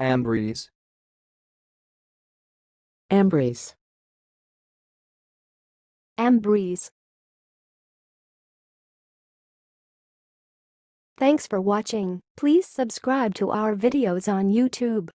Ambries. Ambries. Ambries. Thanks for watching. Please subscribe to our videos on YouTube.